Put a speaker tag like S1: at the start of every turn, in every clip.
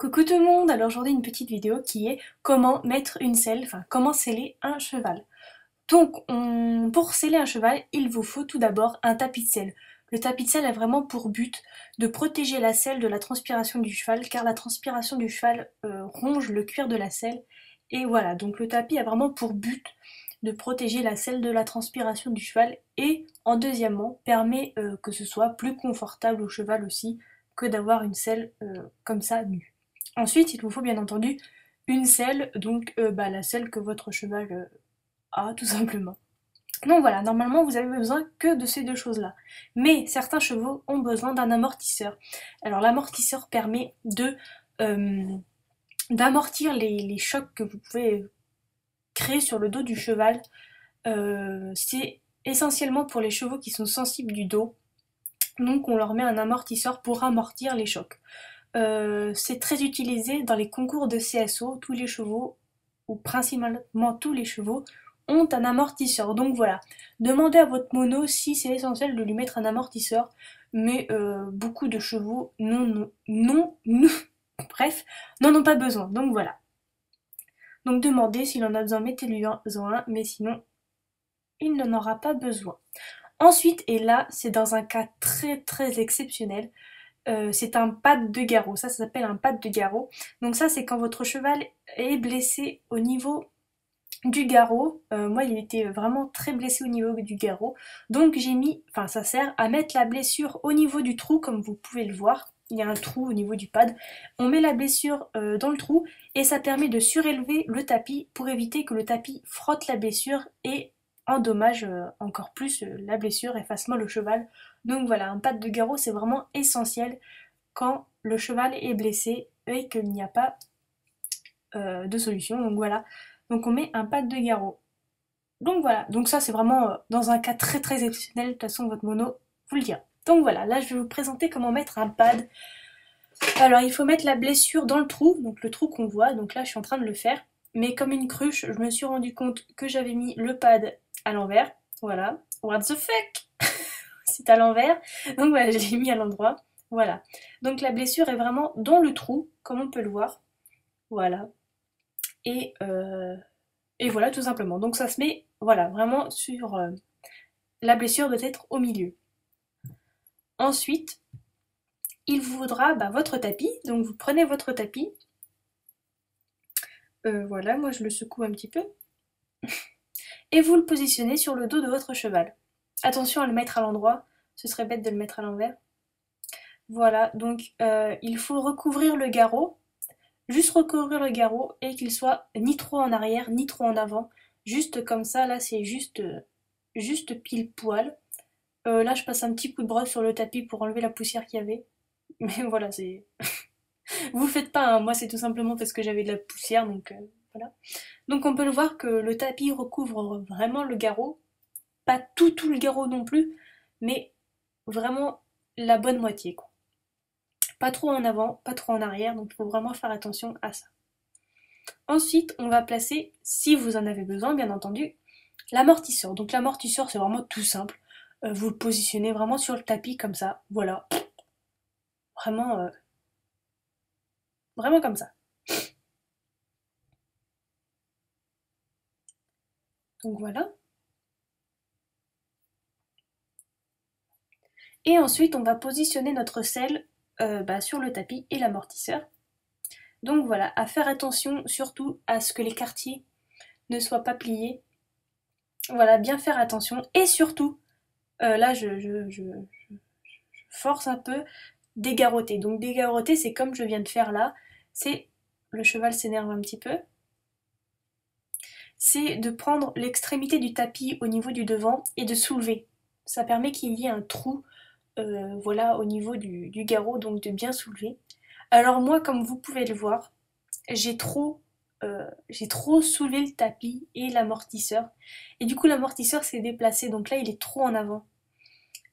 S1: Coucou tout le monde, alors aujourd'hui une petite vidéo qui est comment mettre une selle, enfin comment sceller un cheval. Donc pour sceller un cheval, il vous faut tout d'abord un tapis de selle. Le tapis de selle a vraiment pour but de protéger la selle de la transpiration du cheval car la transpiration du cheval euh, ronge le cuir de la selle et voilà, donc le tapis a vraiment pour but de protéger la selle de la transpiration du cheval et en deuxièmement permet euh, que ce soit plus confortable au cheval aussi que d'avoir une selle euh, comme ça nue. Ensuite, il vous faut bien entendu une selle, donc euh, bah, la selle que votre cheval euh, a tout simplement. Donc voilà, normalement vous avez besoin que de ces deux choses-là. Mais certains chevaux ont besoin d'un amortisseur. Alors l'amortisseur permet euh, d'amortir les, chocs que vous pouvez créer sur le dos du cheval. C'est essentiellement pour les chevaux qui sont sensibles du dos. Donc on leur met un amortisseur pour amortir les chocs. Euh, c'est très utilisé dans les concours de CSO. Tous les chevaux, ou principalement tous les chevaux, ont un amortisseur. Donc voilà, demandez à votre mono si c'est essentiel de lui mettre un amortisseur. Mais euh, beaucoup de chevaux, non, non, non, non bref, n'en ont pas besoin. Donc voilà. Donc demandez s'il en a besoin, mettez-lui un, mais sinon, il n'en aura pas besoin. Ensuite, et là, c'est dans un cas très très exceptionnel, euh, c'est un pad de garrot. Ça, ça s'appelle un pad de garrot. Donc ça, c'est quand votre cheval est blessé au niveau du garrot. Euh, moi, il était vraiment très blessé au niveau du garrot. Donc j'ai mis, enfin ça sert à mettre la blessure au niveau du trou, comme vous pouvez le voir. Il y a un trou au niveau du pad. On met la blessure euh, dans le trou et ça permet de surélever le tapis pour éviter que le tapis frotte la blessure et endommage encore plus la blessure et fasse mal au cheval. Donc voilà, un pad de garrot c'est vraiment essentiel quand le cheval est blessé et qu'il n'y a pas euh, de solution. Donc voilà, donc on met un pad de garrot. Donc voilà, donc ça c'est vraiment euh, dans un cas très très exceptionnel, de toute façon votre mono vous le dira. Donc voilà, là je vais vous présenter comment mettre un pad. Alors il faut mettre la blessure dans le trou, donc le trou qu'on voit, donc là je suis en train de le faire. Mais comme une cruche, je me suis rendu compte que j'avais mis le pad à l'envers. Voilà. What the fuck? c'est à l'envers. Donc voilà, je l'ai mis à l'endroit. Voilà. Donc la blessure est vraiment dans le trou, comme on peut le voir. Voilà. Et, euh, et voilà, tout simplement. Donc ça se met, voilà, vraiment sur... Euh, la blessure doit être au milieu. Ensuite, il vous faudra bah, votre tapis. Donc vous prenez votre tapis. Euh, voilà, moi je le secoue un petit peu. Et vous le positionnez sur le dos de votre cheval. Attention à le mettre à l'endroit, ce serait bête de le mettre à l'envers. Voilà, donc euh, il faut recouvrir le garrot, juste recouvrir le garrot et qu'il soit ni trop en arrière ni trop en avant. Juste comme ça, là c'est juste, juste pile poil. Euh, là je passe un petit coup de brosse sur le tapis pour enlever la poussière qu'il y avait. Mais voilà, c'est... Vous faites pas, hein. moi c'est tout simplement parce que j'avais de la poussière, donc euh, voilà. Donc on peut le voir que le tapis recouvre vraiment le garrot pas tout tout le garrot non plus, mais vraiment la bonne moitié quoi. Pas trop en avant, pas trop en arrière, donc il faut vraiment faire attention à ça. Ensuite, on va placer, si vous en avez besoin bien entendu, l'amortisseur. Donc l'amortisseur c'est vraiment tout simple. Euh, vous le positionnez vraiment sur le tapis comme ça, voilà. Vraiment, euh, vraiment comme ça. Donc voilà. Et ensuite, on va positionner notre selle euh, bah, sur le tapis et l'amortisseur. Donc voilà, à faire attention surtout à ce que les quartiers ne soient pas pliés. Voilà, bien faire attention. Et surtout, euh, là je, force un peu, dégaroter. Donc dégaroter, c'est comme je viens de faire là. C'est, le cheval s'énerve un petit peu. C'est de prendre l'extrémité du tapis au niveau du devant et de soulever. Ça permet qu'il y ait un trou euh, voilà, au niveau du, garrot, donc de bien soulever. Alors moi, comme vous pouvez le voir, j'ai trop, euh, trop soulevé le tapis et l'amortisseur. Et du coup, l'amortisseur s'est déplacé, donc là, il est trop en avant.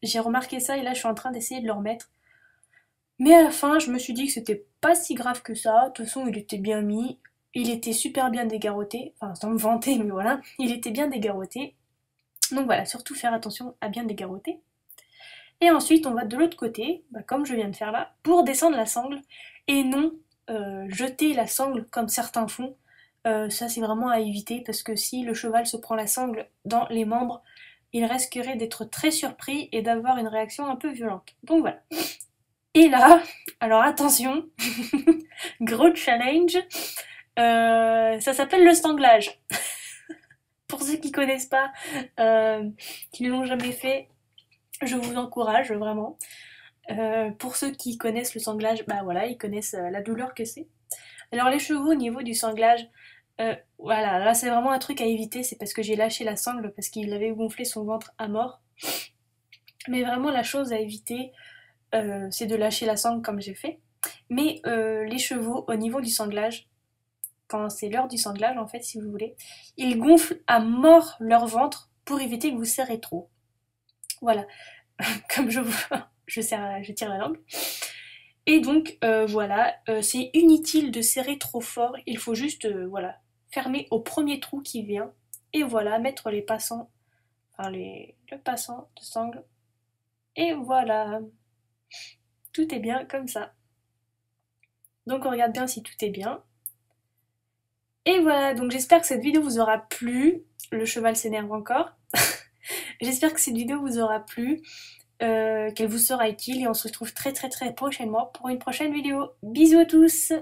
S1: J'ai remarqué ça et là, je suis en train d'essayer de le remettre. Mais à la fin, je me suis dit que c'était pas si grave que ça. De toute façon, il était bien mis. Il était super bien dégarroté. Enfin, sans me vanter, mais voilà. Il était bien dégarroté. Donc voilà, surtout faire attention à bien dégarroter. Et ensuite, on va de l'autre côté, bah, comme je viens de faire là, pour descendre la sangle, et non jeter la sangle comme certains font. ça c'est vraiment à éviter parce que si le cheval se prend la sangle dans les membres, il risquerait d'être très surpris et d'avoir une réaction un peu violente. Donc voilà. Et là, alors attention, gros challenge, euh, ça s'appelle le stanglage. Pour ceux qui connaissent pas, euh, qui ne l'ont jamais fait, je vous encourage vraiment. Euh, pour ceux qui connaissent le sanglage, bah voilà, ils connaissent la douleur que c'est. Alors les chevaux au niveau du sanglage, voilà, là c'est vraiment un truc à éviter, c'est parce que j'ai lâché la sangle parce qu'il avait gonflé son ventre à mort. Mais vraiment la chose à éviter, c'est de lâcher la sangle comme j'ai fait. Mais les chevaux au niveau du sanglage, quand c'est l'heure du sanglage en fait si vous voulez, ils gonflent à mort leur ventre pour éviter que vous serrez trop. Voilà, comme je vous... je, serre, je tire la langue. Et donc euh, voilà, euh, c'est inutile de serrer trop fort, il faut juste euh, voilà, fermer au premier trou qui vient et voilà, mettre les passants, enfin les, le passant de sangle. Et voilà, tout est bien comme ça. Donc on regarde bien si tout est bien. Et voilà, donc j'espère que cette vidéo vous aura plu. Le cheval s'énerve encore. j'espère que cette vidéo vous aura plu, euh, qu'elle vous sera utile et on se retrouve très très très prochainement pour une prochaine vidéo. Bisous à tous